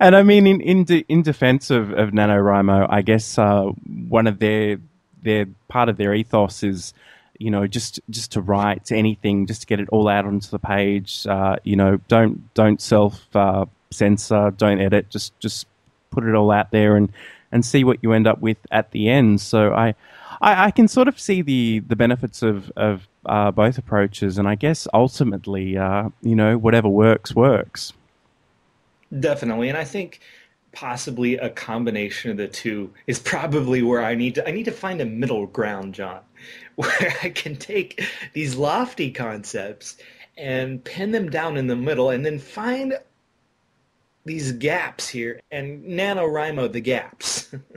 and I mean, in in, de- in defense of, of NaNoWriMo, I guess uh, one of their their part of their ethos is, you know, just just to write anything, just to get it all out onto the page. Uh, you know, don't don't self uh, censor, don't edit, just just put it all out there and and see what you end up with at the end. So I. I, I can sort of see the, the benefits of, of uh, both approaches, and I guess ultimately, uh, you know, whatever works, works. Definitely, and I think possibly a combination of the two is probably where I need to I need to find a middle ground, John, where I can take these lofty concepts and pin them down in the middle and then find these gaps here and NaNoWriMo the gaps.